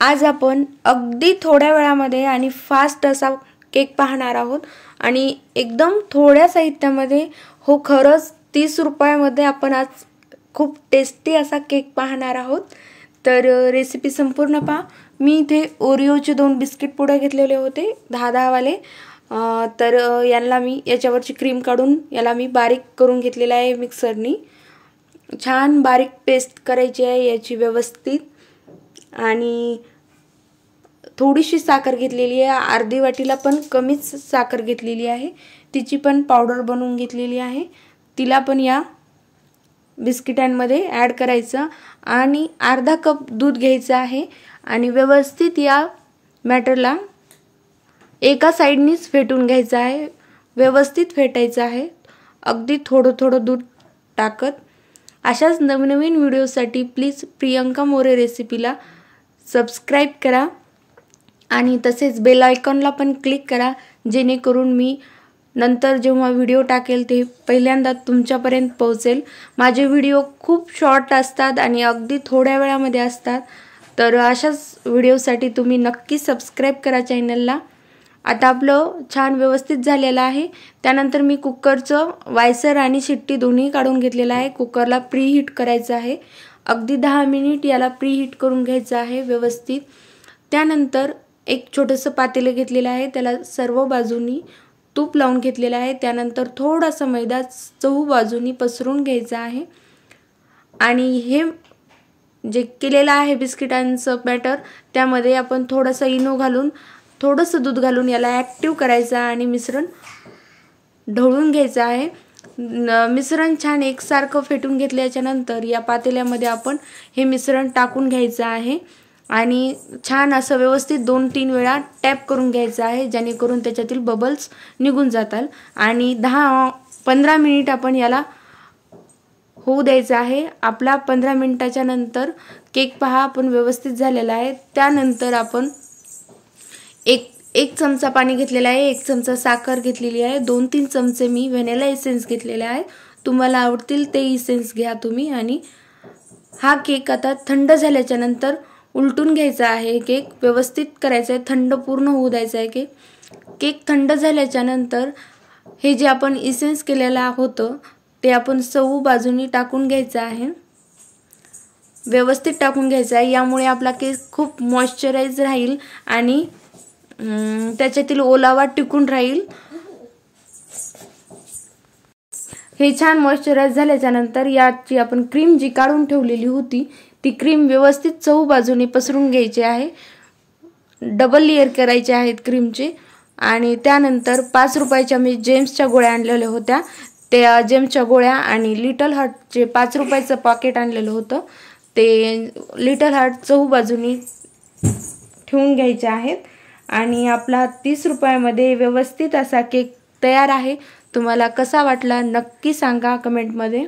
आज आपण अगदी थोड्या वेळामध्ये आणि फास्ट असा केक पाहणार आहोत. आणि एकदम थोड्या साहित्यामध्ये हो खरंच तीस रुपयामध्ये आपण आज खूप टेस्टी असा केक पाहणार आहोत. तर रेसिपी संपूर्ण पहा. मी इथे ओरिओचे दोन बिस्किट पुढे घेतलेले होते दहा दहावाले तर यांना मी याच्यावरची क्रीम काढून याला मी बारीक करून घेतलेला आहे मिक्सरनी छान बारीक पेस्ट करायची आहे याची व्यवस्थित. आणि थोडीशी साखर घेतलेली आहे. अर्धी वाटीला पण कमीच साखर घेतलेली आहे. तिची पण पावडर बनवून घेतलेली आहे. तिला पण या बिस्किटांमध्ये ॲड करायचं. आणि अर्धा कप दूध घ्यायचं आहे. आणि व्यवस्थित या मॅटरला एका साईडनीच फेटून घ्यायचं आहे. व्यवस्थित फेटायचं आहे. अगदी थोडं थोडं दूध टाकत. अशाच नवनवीन व्हिडिओसाठी प्लीज प्रियंका मोरे रेसिपीला सबस्क्राईब करा आणि तसेच बेल आयकॉनला पण क्लिक करा जेणेकरून मी नंतर जेव्हा व्हिडिओ टाकेल ते पहिल्यांदा तुमच्यापर्यंत पोहोचेल. माझे व्हिडिओ खूप शॉर्ट असतात आणि अगदी थोड्या वेळामध्ये असतात. तर अशाच व्हिडिओसाठी तुम्ही नक्की सबस्क्राईब करा चॅनलला आता आपलं छान व्यवस्थित झालेलं आहे. त्यानंतर मी कुकरचं वायसर आणि शिट्टी दोन्ही काढून घेतलेलं आहे. कुकरला प्री हीट करायचं आहे. अगदी दहा मिनिट याला प्री हीट करून घ्यायचं आहे व्यवस्थित. त्यानंतर एक छोटंसं पातेलं घेतलेलं आहे. त्याला सर्व बाजूनी तूप लावून घेतलेलं आहे. त्यानंतर थोडासा मैदा चहू बाजूनी पसरून घ्यायचा आहे. आणि हे जे केलेलं आहे बिस्किटांचं बॅटर त्यामध्ये आपण थोडंसं इनो घालून थोडंसं दूध घालून याला ॲक्टिव्ह करायचं आणि मिश्रण ढवळून घ्यायचं आहे. मिश्रण छान एकसारखं फेटून घेतल्याच्यानंतर या पातेल्यामध्ये आपण हे मिश्रण टाकून घ्यायचं आहे. आणि छान असं व्यवस्थित दोन तीन वेळा टॅप करून घ्यायचं आहे जेणेकरून त्याच्यातील बबल्स निघून जातात. आणि दहा पंधरा मिनिट आपण याला होऊ द्यायचं आहे. आपला पंधरा मिनिटाच्या नंतर केक पहा आपण व्यवस्थित झालेला आहे. त्यानंतर आपण एक एक चमचा पाणी घेतलेला आहे एक चमचा साखर घेतलेली आहे दोन तीन चमचे मी व्हॅनिला इसेन्स घेतलेले आहे. तुम्हाला आवडतील ते इसेन्स घ्या तुम्ही आणि हा केक आता थंड झाल्याच्यानंतर उलटून घ्यायचा आहे केक व्यवस्थित करायचा आहे थंड पूर्ण होऊ द्यायचा आहे केक. केक थंड झाल्याच्यानंतर हे जे आपण इसेन्स केलेलं होतं ते आपण सऊ बाजूनी टाकून घ्यायचं आहे. व्यवस्थित टाकून घ्यायचं आहे यामुळे आपला केक खूप मॉइश्चराईज राहील आणि त्याच्यातील ओलावा टिकून राहील. हे छान मॉइश्चराईज झाल्याच्यानंतर याची आपण क्रीम जी काढून ठेवलेली होती ती क्रीम व्यवस्थित चहू बाजूने पसरून घ्यायची आहे. डबल लेअर करायचे आहेत क्रीमचे आणि त्यानंतर पाच रुपयाच्या मी जेम्सच्या गोळ्या आणलेल्या होत्या. त्या जेम्सच्या गोळ्या आणि लिटल हार्टचे पाच रुपयाचं पॉकेट आणलेलं होतं. ते लिटल हार्ट चहू बाजूनी ठेवून घ्यायचे आहेत. आणि आपला तीस रुपयामध्ये व्यवस्थित असा केक तयार आहे. तुम्हाला कसा वाटला नक्की सांगा कमेंटमध्ये.